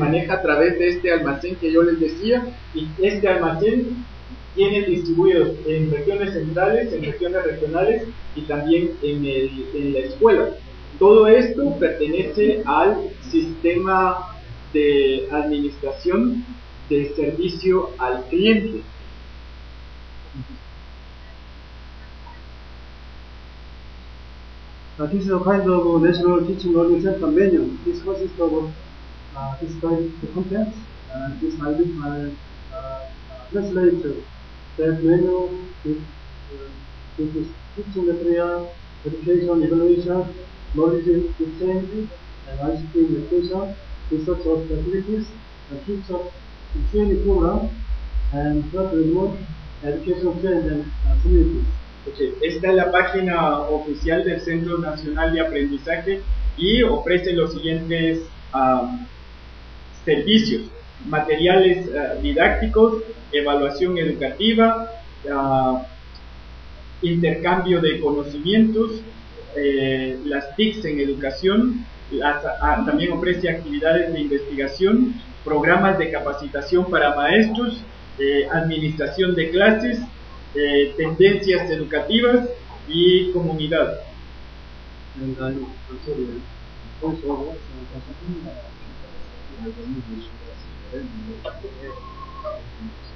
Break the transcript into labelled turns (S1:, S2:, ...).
S1: maneja a través de este almacén que yo les decía y este almacén tiene distribuidos en regiones centrales, en regiones regionales y también en, el, en la escuela. Todo esto pertenece al sistema de administración de servicio al cliente.
S2: This is a uh, this kind of contents and this identify uh, uh, translate that menu uh, with teaching material, education, evaluation, knowledge exchange, and ICT education, research activities, and teacher training program, and third remote education training and communities.
S1: Okay. Esta es la página oficial del Centro Nacional de Aprendizaje y ofrece los siguientes um, servicios, materiales uh, didácticos, evaluación educativa, uh, intercambio de conocimientos, eh, las TICs en educación, uh, también ofrece actividades de investigación, programas de capacitación para maestros, eh, administración de clases, eh, tendencias educativas y comunidad.
S2: 私たちはそれを見ることができます。